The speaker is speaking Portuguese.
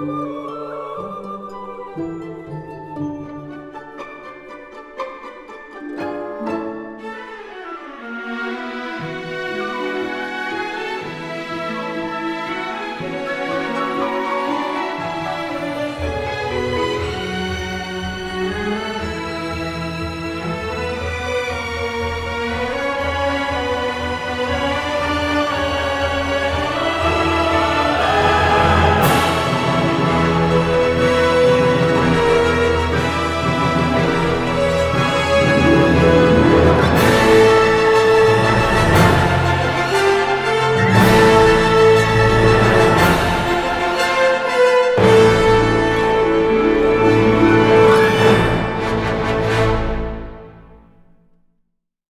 Música